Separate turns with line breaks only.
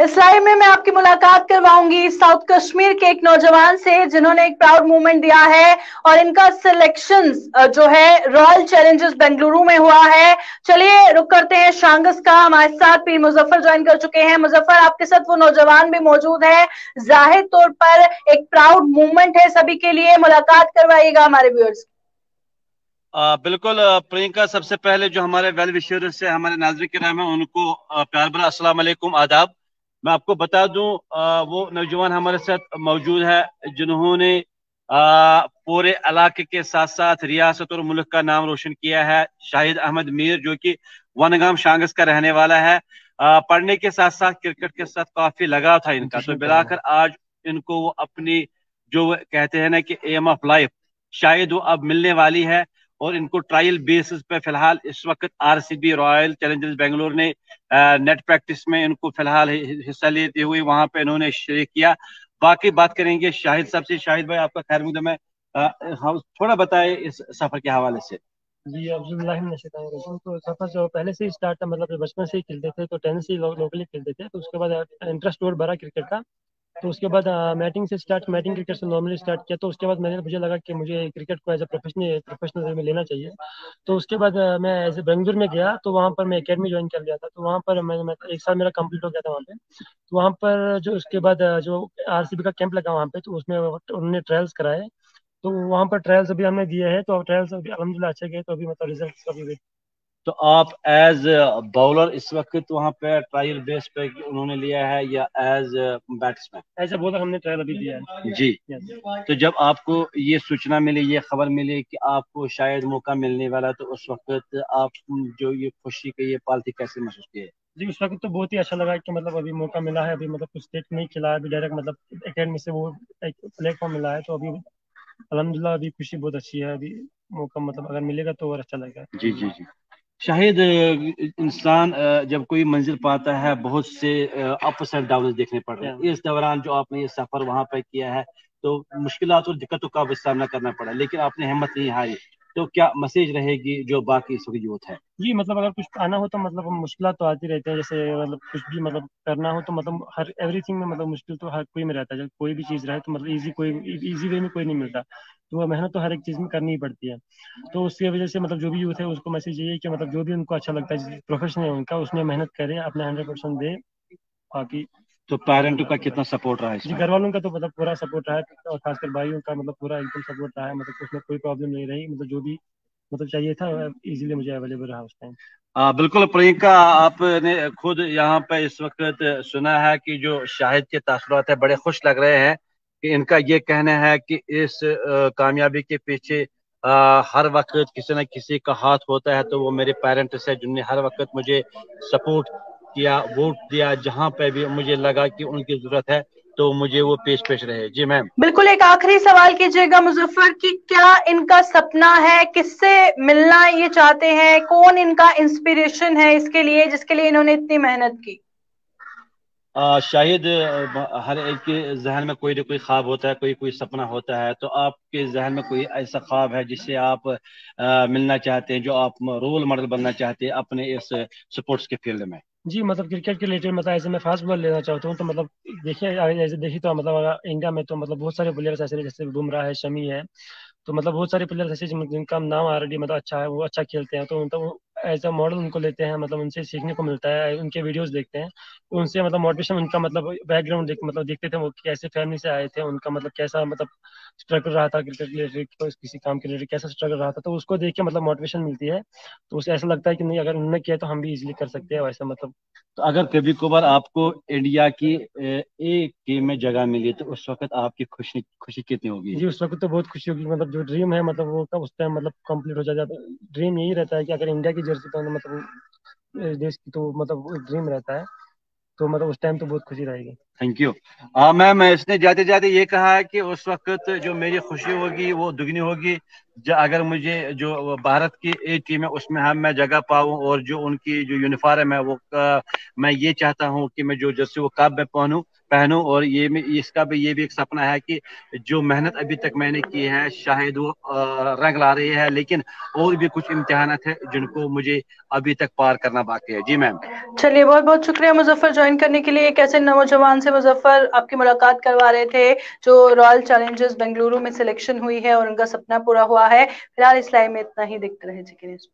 इस लाइव में मैं आपकी मुलाकात करवाऊँगी साउथ कश्मीर के एक नौजवान से जिन्होंने एक प्राउड मूवमेंट दिया है और इनका सिलेक्शन जो है रॉयल चैलेंजर्स बेंगलुरु में हुआ है। चलिए रुक करते हैं शांगस का। हमारे साथ पीर मुजफ्फर ज्वाइन कर चुके हैं। मुजफ्फर आपके साथ वो नौजवान भी मौजूद है। ज़ाहिर तौर पर एक प्राउड मूवमेंट है सभी के लिए। मुलाकात करवाइएगा हमारे व्यूअर्स
आ, बिल्कुल प्रियंका सबसे पहले जो हमारे वेल विशर से हमारे नाजर के नाम है उनको प्यार भरा अस्सलाम आदाब। मैं आपको बता दूँ आ, वो नौजवान हमारे साथ मौजूद है जिन्होंने पूरे इलाके के साथ साथ रियासत और मुल्क का नाम रोशन किया है। शाहिद अहमद मीर जो कि वनगाम शांगस का रहने वाला है। आ, पढ़ने के साथ साथ क्रिकेट के साथ काफ़ी लगाव था इनका। तो मिलाकर आज इनको वो अपनी जो कहते हैं ना कि एम ऑफ़ लाइफ शायद वो अब मिलने वाली है। और इनको ट्रायल बेसिस पे फ़िलहाल इस वक्त आरसीबी रॉयल चैलेंजर्स बेंगलोर ने नेट प्रैक्टिस में इनको फ़िलहाल हिस्सा लेते हुए वहाँ पे इन्होंने शरीक किया। बाकी बात करेंगे शाहिद साहब से। शाहिद भाई, आपका खैर मुकदम है हम थोड़ा बताए इस सफ़र के हवाले से।
जी तो सफ़र जो पहले से ही स्टार्ट था मतलब बचपन से ही खेलते थे तो टेंथ से ही लोकली खेलते थे तो उसके बाद इंटरेस्ट और बढ़ा क्रिकेट का। तो उसके बाद मैटिंग से स्टार्ट मैटिंग क्रिकेट से नॉर्मली स्टार्ट किया तो उसके बाद मैंने मुझे लगा कि मुझे क्रिकेट को एज ए प्रोफेशनल प्रोफेशनल में लेना चाहिए। तो उसके बाद मैं एज ए बेंगलुरु में गया तो वहाँ पर मैं अकेडमी ज्वाइन कर लिया था। तो वहाँ पर मैं, मैं एक साल मेरा कंप्लीट हो गया था वहाँ पे। तो वहाँ पर जो उसके बाद जो आरसीबी का कैंप लगा वहाँ पे तो उसमें उन्होंने ट्रायल्स कराए। तो वहाँ पर ट्रायल्स अभी हमने दिए हैं तो ट्रायल्स अभी अलहमदिल्ला अच्छे गए तो अभी मतलब रिज़ल्ट अभी
तो आप एज बॉलर इस वक्त वहाँ पे ट्रायल बेस पे उन्होंने लिया है या as batsman
as a bowler हमने ट्रायल अभी दिया है।
जी। तो जब आपको ये सूचना मिली ये खबर मिली कि आपको शायद मौका मिलने वाला तो उस वक्त आप जो ये खुशी के ये पालती कैसे महसूस किए?
जी उस वक्त तो बहुत ही अच्छा लगा कि मतलब अभी मौका मिला है अभी मतलब कुछ स्टेट नहीं खिला अभी डायरेक्ट मतलब अकेडमी से वो एक प्लेटफॉर्म मिला है तो अभी अलहमदिल्ला अभी खुशी बहुत अच्छी है अभी मौका मतलब अगर मिलेगा तो और अच्छा लगेगा।
जी जी जी। शायद इंसान जब कोई मंजिल पाता है बहुत से अप्स एंड डाउन देखने पड़ रहे हैं इस दौरान जो आपने ये सफ़र वहाँ पर किया है तो मुश्किल और दिक्कतों का भी सामना करना पड़ा लेकिन आपने हिम्मत नहीं हारी। तो क्या मैसेज रहेगी जो बाकी इस वक्त यूथ है?
जी मतलब अगर कुछ आना हो तो मतलब मुश्किल तो आती रहती है जैसे मतलब कुछ भी मतलब करना हो तो मतलब हर एवरीथिंग में मतलब मुश्किल तो हर कोई में रहता है। जब कोई भी चीज़ रहे तो मतलब इजी कोई इजी वे में कोई नहीं मिलता। तो वह मेहनत तो हर एक चीज़ में करनी ही पड़ती है। तो उसकी वजह से मतलब जो भी यूथ है उसको मैसेज यही कि मतलब जो भी उनको अच्छा लगता है प्रोफेशन है उनका उसमें मेहनत करें अपने हंड्रेड परसेंट दे बाकी
तो पेरेंटों का कितना सपोर्ट रहा है
जी घर वालों का तो मतलब पूरा सपोर्ट रहा है और खासकर भाइयों का मतलब पूरा एकदम सपोर्ट रहा है मतलब उसमें कोई प्रॉब्लम नहीं रही मतलब जो भी मतलब चाहिए था इजीली मुझे अवेलेबल रहा उस टाइम
आ, बिल्कुल प्रियंका आपने खुद यहाँ पे इस वक्त सुना है कि जो शाहिद के तासुरात है बड़े खुश लग रहे हैं। इनका ये कहना है कि इस कामयाबी के पीछे आ, हर वक्त किसी न किसी का हाथ होता है तो वो मेरे पेरेंट्स है जिनने हर वक्त मुझे सपोर्ट किया वोट दिया जहाँ पे भी मुझे लगा कि उनकी ज़रूरत है तो मुझे वो पेश पेश रहे। जी मैम
बिल्कुल एक आखिरी सवाल कीजिएगा मुजफ्फर कि क्या इनका सपना है किससे मिलना ये चाहते हैं कौन इनका इंस्पिरेशन है इसके लिए जिसके लिए इन्होंने इतनी मेहनत की?
शायद हर एक के जहन में कोई ना कोई ख्वाब होता है कोई कोई सपना होता है तो आपके जहन में कोई ऐसा ख्वाब है जिससे आप आ, मिलना चाहते हैं जो आप रोल मॉडल बनना चाहते हैं अपने इस स्पोर्ट्स के फ़ील्ड में?
जी मतलब क्रिकेट के रिलेटेड मतलब ऐसे मैं फास्ट बॉल लेना चाहता हूँ तो मतलब देखिए ऐसे देखिए तो मतलब इंडिया में तो मतलब बहुत सारे प्लेयर्स ऐसे जैसे बुमराह है शमी है तो मतलब बहुत सारे प्लेयर्स ऐसे जिनका नाम ऑलरेडी मतलब अच्छा है वो अच्छा खेलते हैं तो मतलब एज अ मॉडल उनको लेते हैं मतलब उनसे सीखने को मिलता है उनके वीडियोस देखते हैं। उनसे मतलब मोटिवेशन उनका मतलब बैकग्राउंड देख मतलब देखते थे वो कैसे फैमिली से आए थे उनका मतलब कैसा मतलब स्ट्रगल रहा था क्रिकेट रिलेटेड किसी काम के रिलेटेड कैसा स्ट्रगल रहा था तो उसको देख के मतलब मोटिवेशन मिलती है। तो उसे ऐसा लगता है कि नहीं अगर उन्होंने किया तो हम भी इजिली कर सकते हैं वैसा मतलब।
तो अगर कभी कभार आपको इंडिया की एक टीम में जगह मिली तो उस वक्त आपकी खुशी खुशी कितनी होगी?
जी उस वक्त तो बहुत खुशी होगी मतलब जो ड्रीम है मतलब वो उस टाइम मतलब कंप्लीट हो जाता है। ड्रीम यही रहता है कि अगर इंडिया की जर्सी तो मतलब देश की तो मतलब ड्रीम रहता है। तो मतलब उस टाइम तो बहुत खुशी रहेगी।
थैंक यू हाँ मैम इसने जाते जाते ये कहा है कि उस वक्त जो मेरी खुशी होगी वो दुगनी होगी। अगर मुझे जो भारत की ए टीम है उसमें हम मैं जगह पाऊँ और जो उनकी जो यूनिफॉर्म है वो आ, मैं ये चाहता हूँ कि मैं जो जर्सी वो कब में पहनूँ। पहनूं और ये इसका भी, ये भी एक सपना है कि जो मेहनत अभी तक मैंने की है, शायद वो रंग ला रही है, लेकिन और भी कुछ इम्तिहान है जिनको मुझे अभी तक पार करना बाकी है। जी मैम।
चलिए बहुत बहुत शुक्रिया मुजफ्फर ज्वाइन करने के लिए। एक ऐसे नौजवान से मुजफ्फर आपकी मुलाकात करवा रहे थे, जो रॉयल चैलेंजर्स बेंगलुरु में सिलेक्शन हुई है और उनका सपना पूरा हुआ है। फ़िलहाल इस लाइन में इतना ही, देखते रहे